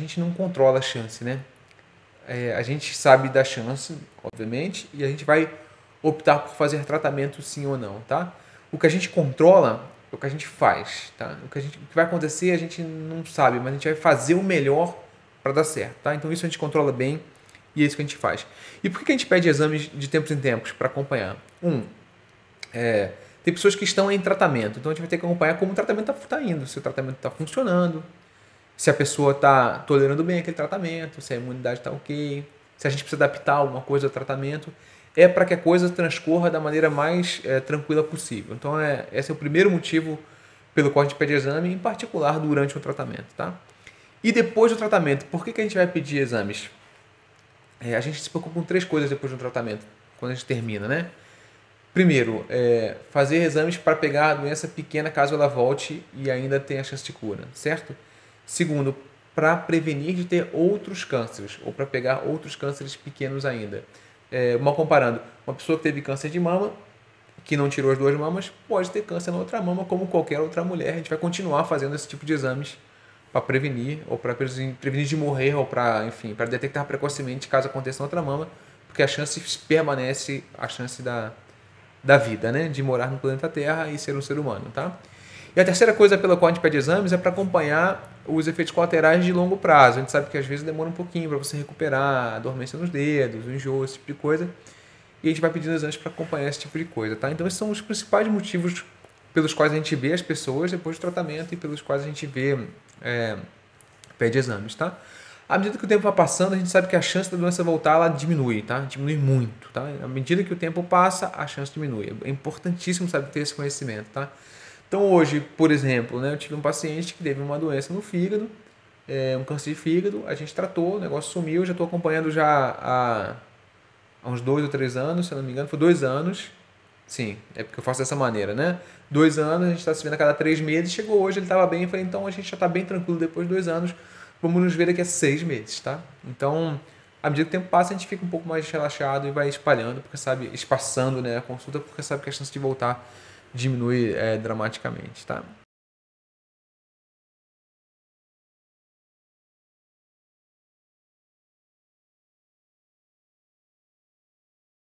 a gente não controla a chance, né? É, a gente sabe da chance, obviamente, e a gente vai optar por fazer tratamento sim ou não, tá? O que a gente controla é o que a gente faz, tá? O que, a gente, o que vai acontecer a gente não sabe, mas a gente vai fazer o melhor para dar certo, tá? Então isso a gente controla bem e é isso que a gente faz. E por que a gente pede exames de tempos em tempos para acompanhar? Um, é, tem pessoas que estão em tratamento, então a gente vai ter que acompanhar como o tratamento está tá indo, se o tratamento está funcionando, se a pessoa está tolerando bem aquele tratamento, se a imunidade está ok, se a gente precisa adaptar alguma coisa ao tratamento, é para que a coisa transcorra da maneira mais é, tranquila possível. Então, é, esse é o primeiro motivo pelo qual a gente pede exame, em particular durante o tratamento. Tá? E depois do tratamento, por que, que a gente vai pedir exames? É, a gente se preocupa com três coisas depois do tratamento, quando a gente termina, né? Primeiro, é, fazer exames para pegar a doença pequena caso ela volte e ainda tenha chance de cura, certo? Segundo, para prevenir de ter outros cânceres ou para pegar outros cânceres pequenos ainda. É, mal comparando, uma pessoa que teve câncer de mama, que não tirou as duas mamas, pode ter câncer na outra mama, como qualquer outra mulher. A gente vai continuar fazendo esse tipo de exames para prevenir, ou para prevenir de morrer, ou para, enfim, para detectar precocemente caso aconteça na outra mama, porque a chance permanece, a chance da, da vida, né? De morar no planeta Terra e ser um ser humano, tá? E a terceira coisa pela qual a gente pede exames é para acompanhar os efeitos colaterais de longo prazo. A gente sabe que às vezes demora um pouquinho para você recuperar, dormência nos dedos, o enjoo, esse tipo de coisa. E a gente vai pedindo exames para acompanhar esse tipo de coisa, tá? Então esses são os principais motivos pelos quais a gente vê as pessoas depois do tratamento e pelos quais a gente vê, é, pede exames, tá? À medida que o tempo vai passando, a gente sabe que a chance da doença voltar ela diminui, tá? Diminui muito, tá? À medida que o tempo passa, a chance diminui. É importantíssimo saber ter esse conhecimento, tá? Então hoje, por exemplo, né, eu tive um paciente que teve uma doença no fígado, é, um câncer de fígado, a gente tratou, o negócio sumiu, já estou acompanhando já há, há, uns dois ou três anos, se não me engano, foi dois anos. Sim, é porque eu faço dessa maneira, né? Dois anos, a gente está se vendo a cada três meses, chegou hoje, ele estava bem, eu falei, então a gente já está bem tranquilo depois de dois anos, vamos nos ver daqui a seis meses, tá? Então, à medida que o tempo passa, a gente fica um pouco mais relaxado e vai espalhando, porque sabe, espaçando né, a consulta, porque sabe que a chance de voltar diminui é, dramaticamente, tá?